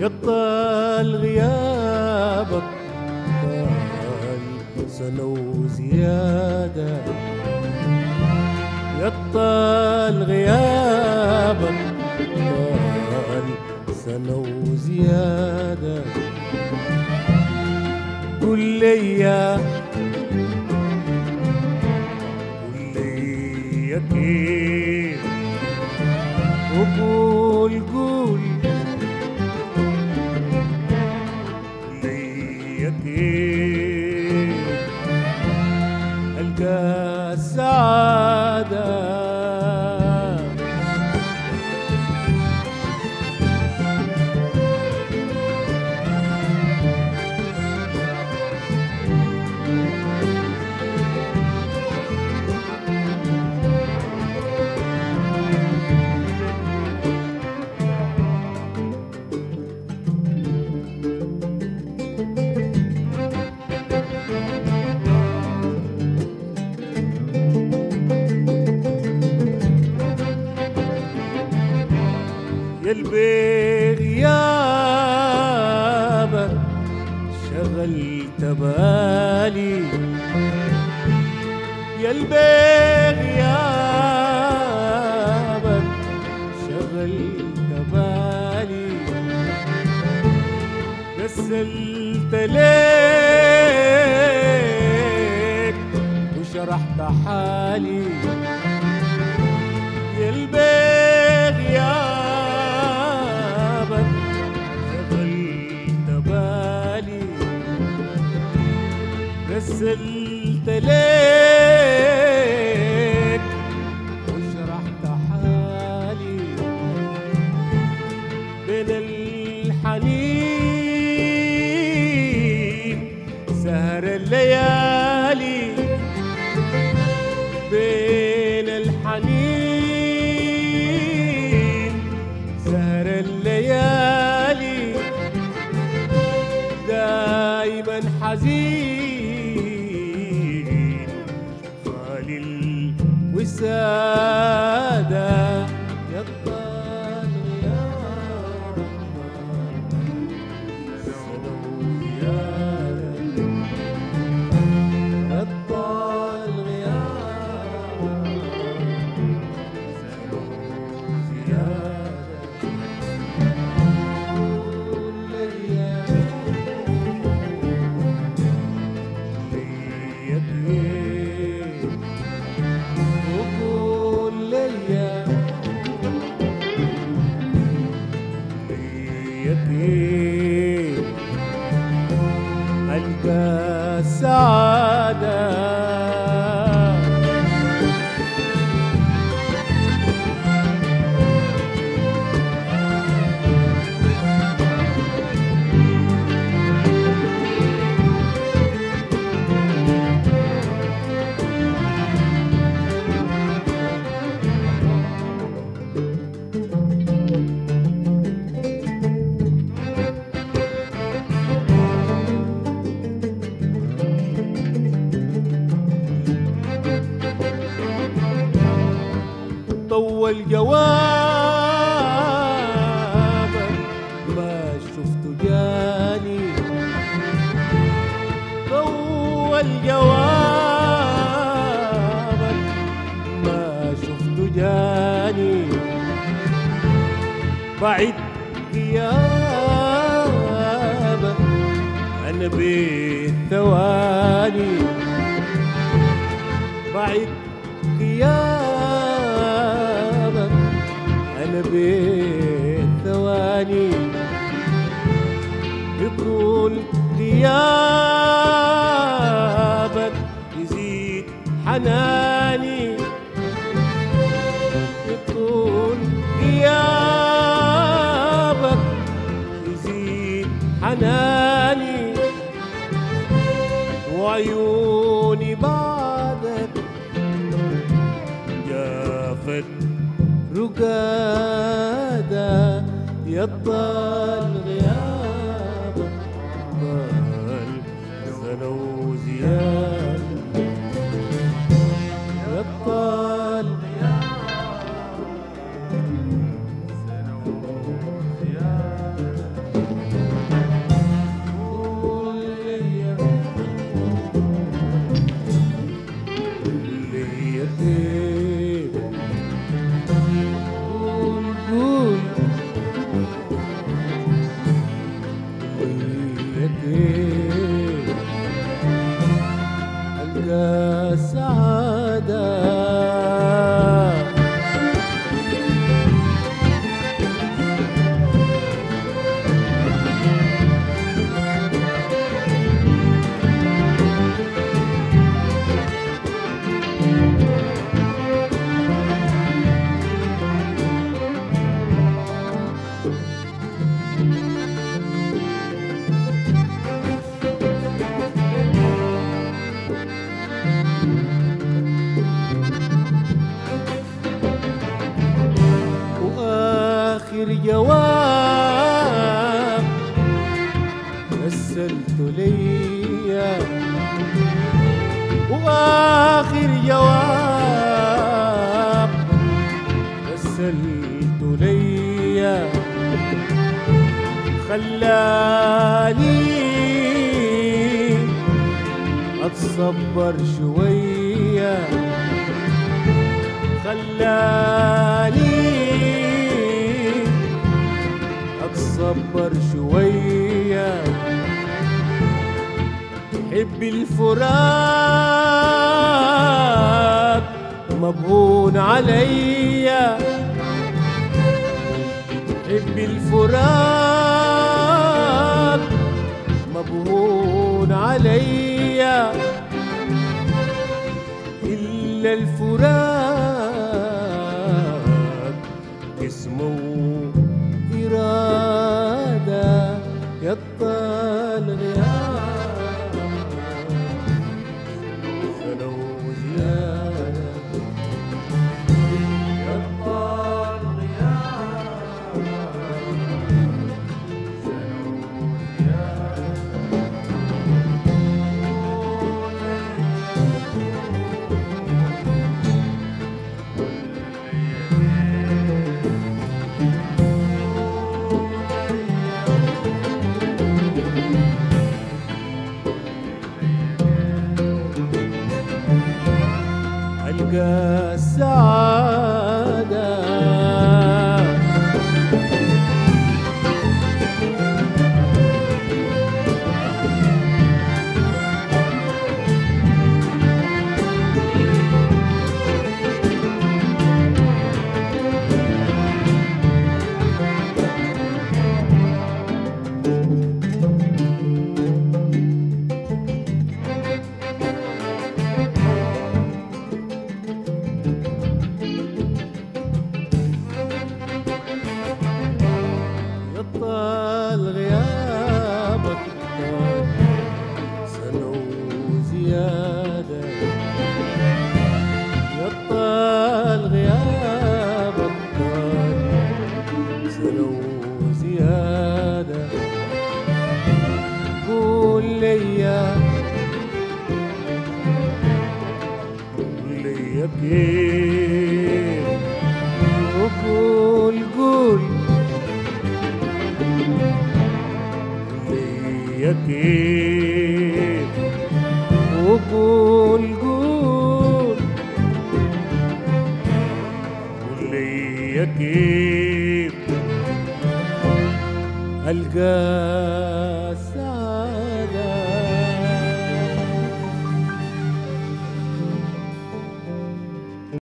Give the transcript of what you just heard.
يطال غيابك طال سنة وزيادة. يطال غيابك. que يلبي غيابك شغلت بالي. يلبي غيابك شغلت بالي. غسلت ليك وشرحت حالي. غسلت ليك وشرحت حالي بين الحنين. سهر الليالي بين الحنين. سهر الليالي دايما حزين. الوسادة يطال ألقى بعد غيابك أنا بالثواني. بعد غيابك أنا بالثواني. يطول غيابك يزيد حناني حناني وعيوني بعدك جافت رقادة يطال غيابك طال سنة وزيادة واخر جواب. رسلت ليا. وآخر جواب. رسلت ليا. خلاني أتصبر شوية. خلاني اتصبر شوية. حب الفراق مبهون عليا. حب الفراق مبهون عليا. إلا الفراق Saga. ليا ليا كيف؟ وقول قول. ليا كيف؟ وقول قول. ليا كيف؟ ألقى